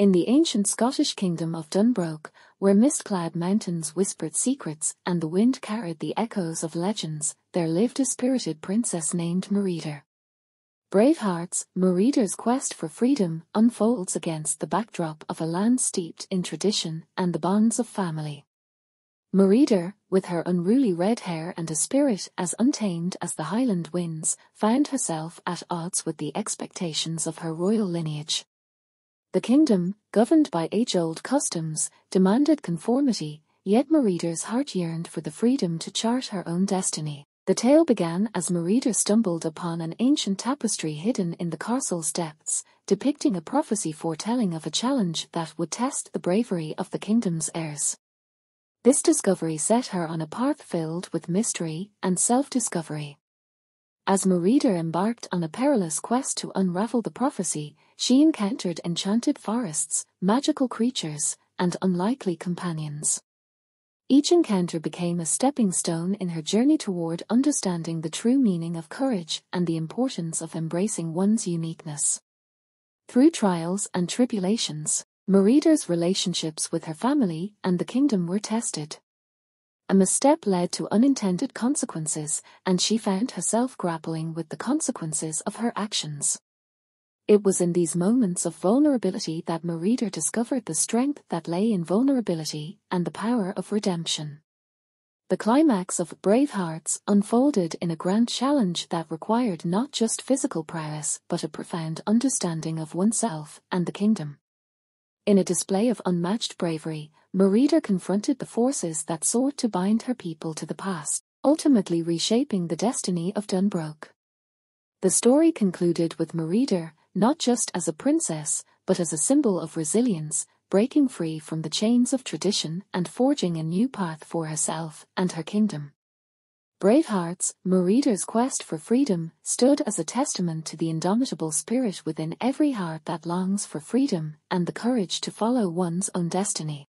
In the ancient Scottish kingdom of DunBroch, where mist-clad mountains whispered secrets and the wind carried the echoes of legends, there lived a spirited princess named Merida. Bravehearts, Merida's quest for freedom unfolds against the backdrop of a land steeped in tradition and the bonds of family. Merida, with her unruly red hair and a spirit as untamed as the Highland winds, found herself at odds with the expectations of her royal lineage. The kingdom, governed by age-old customs, demanded conformity, yet Merida's heart yearned for the freedom to chart her own destiny. The tale began as Merida stumbled upon an ancient tapestry hidden in the castle's depths, depicting a prophecy foretelling of a challenge that would test the bravery of the kingdom's heirs. This discovery set her on a path filled with mystery and self-discovery. As Merida embarked on a perilous quest to unravel the prophecy, she encountered enchanted forests, magical creatures, and unlikely companions. Each encounter became a stepping stone in her journey toward understanding the true meaning of courage and the importance of embracing one's uniqueness. Through trials and tribulations, Merida's relationships with her family and the kingdom were tested. A misstep led to unintended consequences, and she found herself grappling with the consequences of her actions. It was in these moments of vulnerability that Merida discovered the strength that lay in vulnerability and the power of redemption. The climax of Bravehearts unfolded in a grand challenge that required not just physical prowess but a profound understanding of oneself and the kingdom. In a display of unmatched bravery, Merida confronted the forces that sought to bind her people to the past, ultimately reshaping the destiny of DunBroch. The story concluded with Merida, not just as a princess, but as a symbol of resilience, breaking free from the chains of tradition and forging a new path for herself and her kingdom. Bravehearts, Merida's quest for freedom, stood as a testament to the indomitable spirit within every heart that longs for freedom and the courage to follow one's own destiny.